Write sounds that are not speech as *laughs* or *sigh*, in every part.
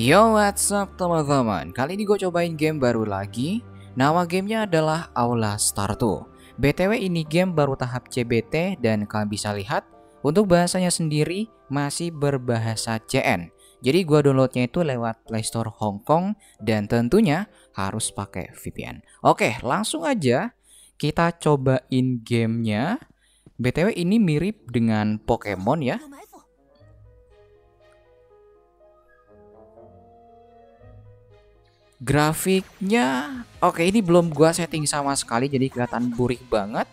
Yo what's up teman-teman? Kali ini gue cobain game baru lagi. Nama gamenya adalah Aula Starto BTW ini game baru tahap CBT Dan kalian bisa lihat Untuk bahasanya sendiri masih berbahasa CN Jadi gue downloadnya itu lewat Playstore Hong Kong Dan tentunya harus pakai VPN Oke langsung aja Kita cobain gamenya. BTW ini mirip dengan Pokemon ya Grafiknya Oke ini belum gua setting sama sekali Jadi kelihatan burik banget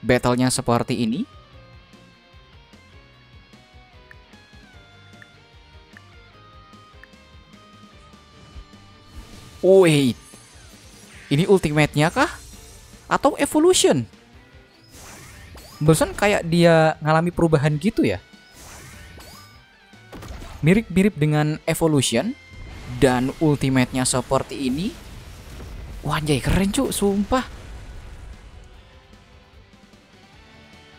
Battlenya seperti ini Wait Ini ultimate-nya kah? Atau evolution? Barusan kayak dia ngalami perubahan gitu ya Mirip-mirip dengan evolution dan ultimate-nya seperti ini. Wah, anjay keren cuk, sumpah.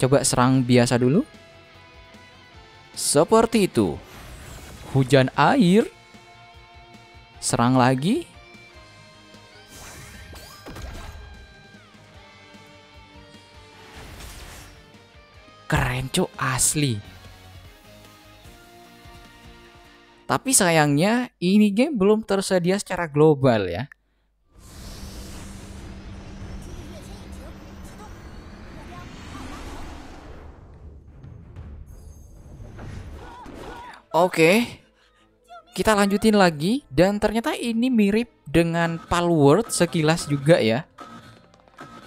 Coba serang biasa dulu. Seperti itu. Hujan air. Serang lagi. Keren cuk, asli. Tapi sayangnya ini game belum tersedia secara global ya. Oke. Kita lanjutin lagi dan ternyata ini mirip dengan Palworld sekilas juga ya.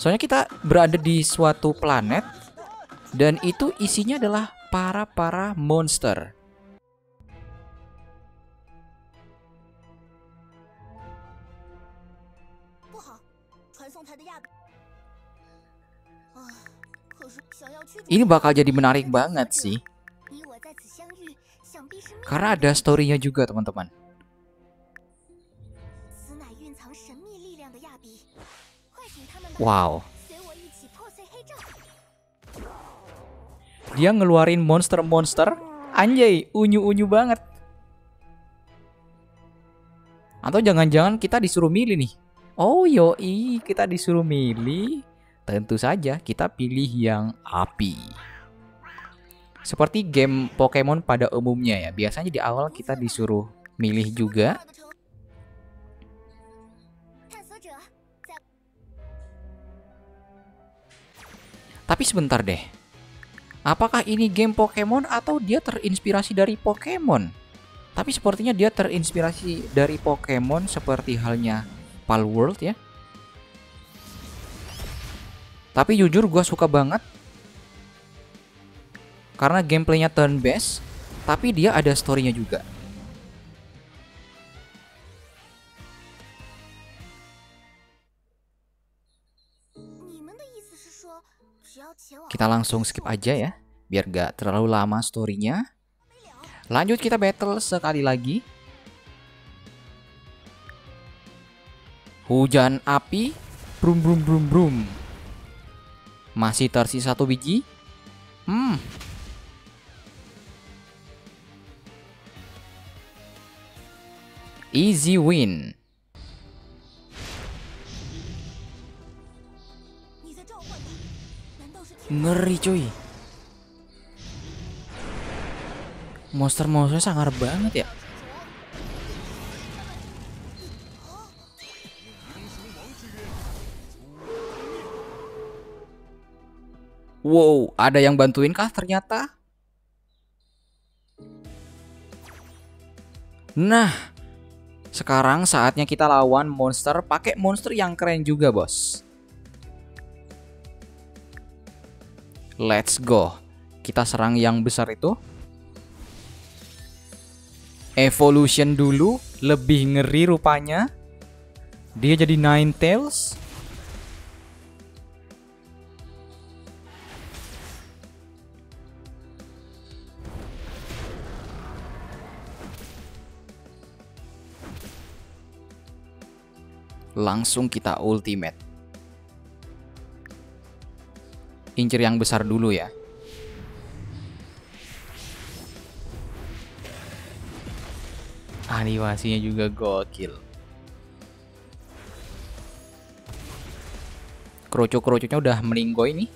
Soalnya kita berada di suatu planet dan itu isinya adalah para-para monster. Ini bakal jadi menarik banget sih. Karena ada storynya juga teman-teman. Wow. Dia ngeluarin monster-monster. Anjay, unyu-unyu banget. Atau jangan-jangan kita disuruh milih nih. Oh yoi, kita disuruh milih. Tentu saja kita pilih yang api. Seperti game Pokemon pada umumnya ya. Biasanya di awal kita disuruh milih juga. Tapi sebentar deh. Apakah ini game Pokemon atau dia terinspirasi dari Pokemon? Tapi sepertinya dia terinspirasi dari Pokemon seperti halnya Palworld ya. Tapi jujur gue suka banget karena gameplaynya turn based, tapi dia ada storynya juga. Kita langsung skip aja ya, biar gak terlalu lama storynya. Lanjut kita battle sekali lagi. Hujan api, brum brum brum brum. Masih tersisa satu biji. Hmm. Easy win. Ngeri cuy. Monster-monster sangar banget ya. Wow, ada yang bantuin kah ternyata? Nah, sekarang saatnya kita lawan monster pakai monster yang keren juga, bos. Let's go. Kita serang yang besar itu. Evolution dulu, lebih ngeri rupanya. Dia jadi Nine Tails. Langsung kita ultimate. Incer yang besar dulu ya. Animasinya juga gokil. Kerucuk-kerucuknya udah meninggoy nih.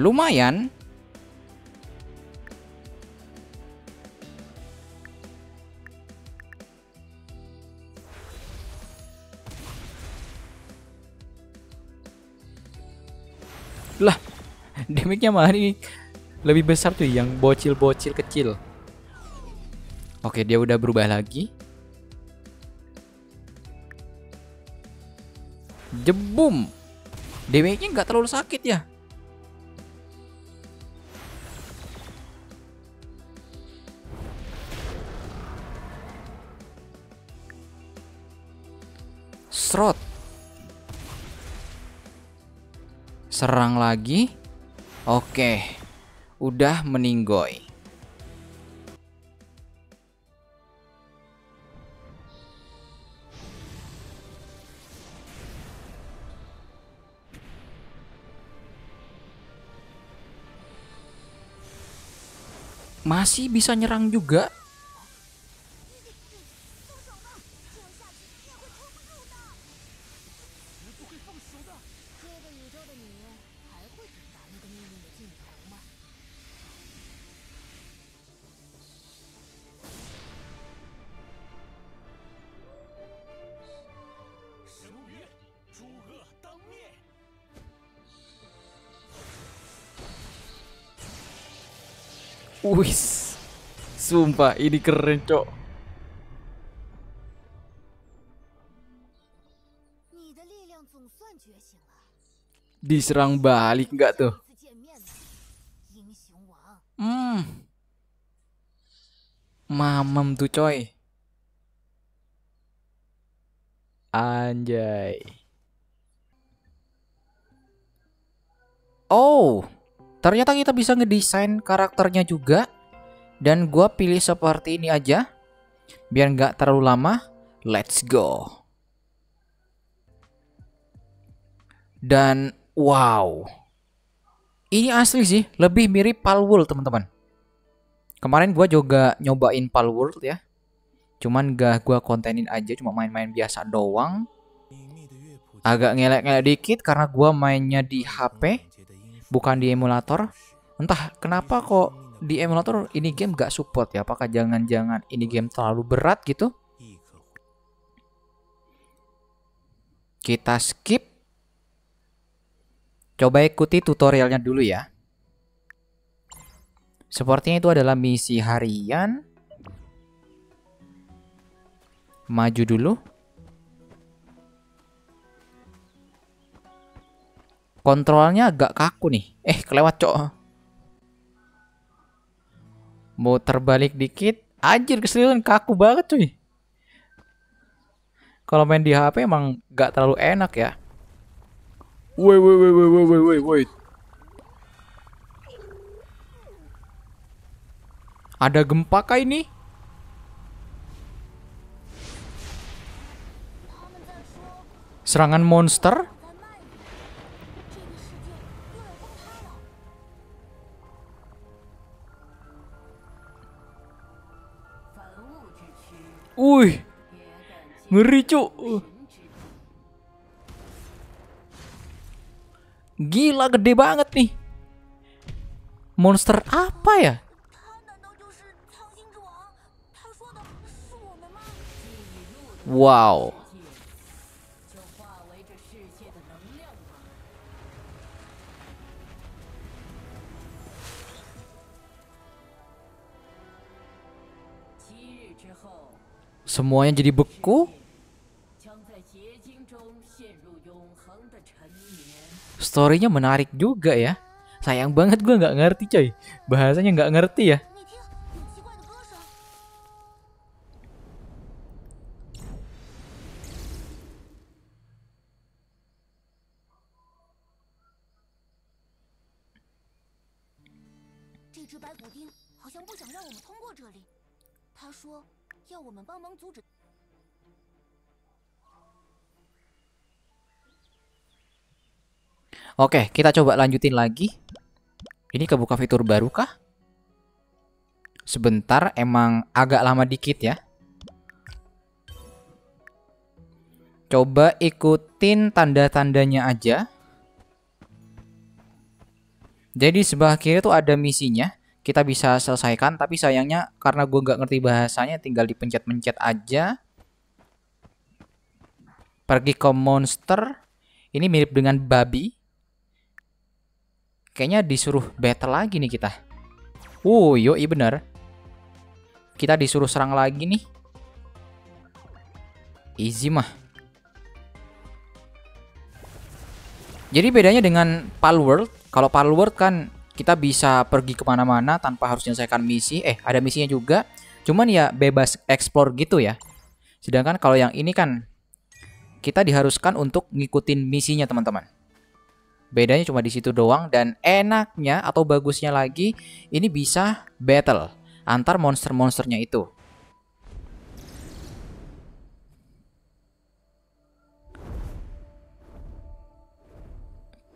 Lumayan. Lah, damage-nya malah ini lebih besar tuh yang bocil-bocil kecil. Oke, dia udah berubah lagi. Jebum. Damage-nya nggak terlalu sakit ya. Srot. Serang lagi. Oke. Udah meninggoy. Masih bisa nyerang juga. Wis. Sumpah ini keren, Cok. Diserang balik nggak tuh? Hmm. Mamam tuh coy. Anjay. Oh. Ternyata kita bisa ngedesain karakternya juga. Dan gua pilih seperti ini aja. Biar nggak terlalu lama. Let's go. Dan wow. Ini asli sih, lebih mirip Palworld teman-teman. Kemarin gua juga nyobain Palworld ya. Cuman gak gua kontenin aja, cuma main-main biasa doang. Agak ngelek-ngelek dikit karena gua mainnya di HP bukan di emulator. Entah kenapa kok di emulator ini game gak support ya. Apakah jangan-jangan ini game terlalu berat gitu? Kita skip. Coba ikuti tutorialnya dulu ya. Sepertinya itu adalah misi harian. Maju dulu. Kontrolnya agak kaku nih. Eh, kelewat, Cok. Mau terbalik dikit. Anjir, keseliluan kaku banget, cuy. Kalau main di HP emang gak terlalu enak ya. Woi, woi, woi, woi, woi, woi, woi. Ada gempa kah ini? Serangan monster? Wih, ngeri cuk. Gila gede banget nih. Monster apa ya? Wow. Semuanya jadi beku. Storynya menarik juga ya. Sayang banget gue nggak ngerti coy. Bahasanya nggak ngerti ya. Oke, kita coba lanjutin lagi. Ini kebuka fitur baru kah? Sebentar, emang agak lama dikit ya. Coba ikutin tanda-tandanya aja. Jadi sebelah kiri tuh ada misinya. Kita bisa selesaikan, tapi sayangnya karena gue nggak ngerti bahasanya, tinggal dipencet-pencet aja. Pergi ke monster. Ini mirip dengan babi. Kayaknya disuruh battle lagi nih kita. Uh, yoi bener. Kita disuruh serang lagi nih. Easy mah. Jadi bedanya dengan Palworld, kalau Palworld kan kita bisa pergi ke mana-mana tanpa harus menyelesaikan misi. Eh, ada misinya juga. Cuman ya bebas explore gitu ya. Sedangkan kalau yang ini kan kita diharuskan untuk ngikutin misinya teman-teman. Bedanya cuma di situ doang dan enaknya atau bagusnya lagi ini bisa battle antar monster-monsternya itu.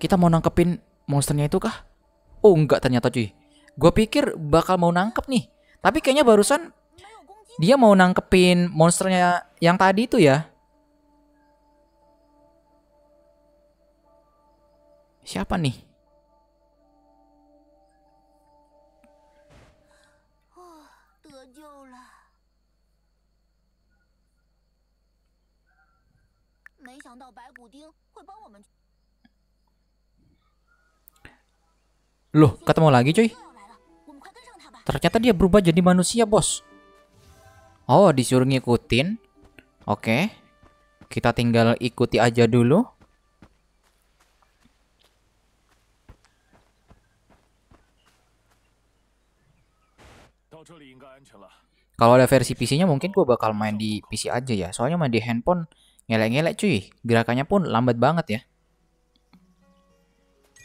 Kita mau nangkepin monsternya itu kah? Oh enggak ternyata cuy. Gue pikir bakal mau nangkep nih. Tapi kayaknya barusan dia mau nangkepin monsternya yang tadi itu ya. Siapa nih? Loh, ketemu lagi cuy. Ternyata dia berubah jadi manusia, bos. Oh, disuruh ngikutin. Oke. Kita tinggal ikuti aja dulu. Kalau ada versi PC-nya mungkin gue bakal main di PC aja ya. Soalnya main di handphone ngelek-ngelek cuy. Gerakannya pun lambat banget ya.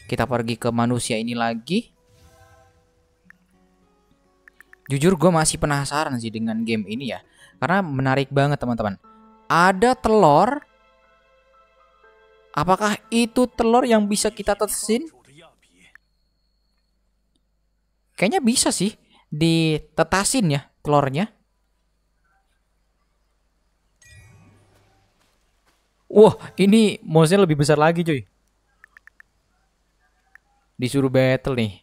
Kita pergi ke manusia ini lagi. Jujur gue masih penasaran sih dengan game ini ya. Karena menarik banget teman-teman. Ada telur. Apakah itu telur yang bisa kita tetesin? Kayaknya bisa sih ditetasin ya telurnya. Wah, ini mouse-nya lebih besar lagi cuy. Disuruh battle nih.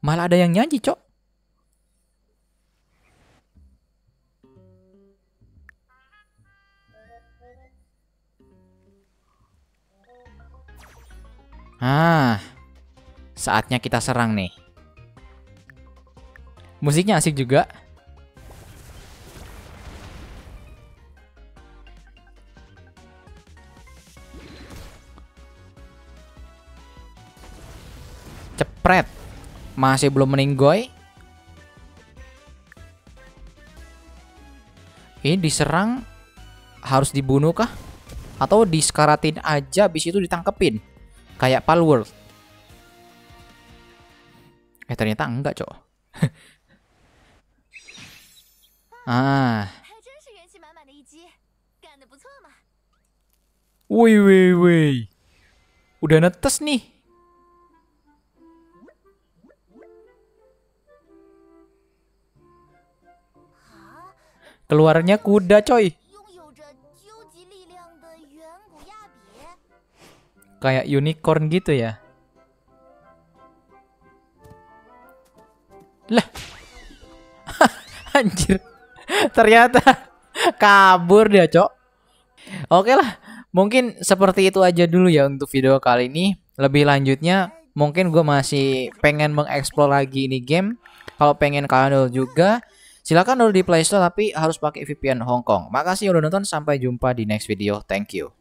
Malah ada yang nyanyi, Cok. Ah, saatnya kita serang nih. Musiknya asik juga. Cepret. Masih belum meninggoy. Ini diserang harus dibunuh kah? Atau diskaratin aja habis itu ditangkepin? Kayak Palworld. Eh ternyata enggak, Cok. *laughs* ah. Wih, wih, wih. Udah netes nih. Keluarnya kuda, coy. Kayak unicorn gitu ya. Lah. *laughs* Anjir. Ternyata kabur dia, Cok. Oke lah. Mungkin seperti itu aja dulu ya untuk video kali ini. Lebih lanjutnya mungkin gue masih pengen mengeksplor lagi ini game. Kalau pengen kalian juga Silahkan download di Play Store tapi harus pakai VPN Hong Kong. Makasih udah nonton, sampai jumpa di next video. Thank you.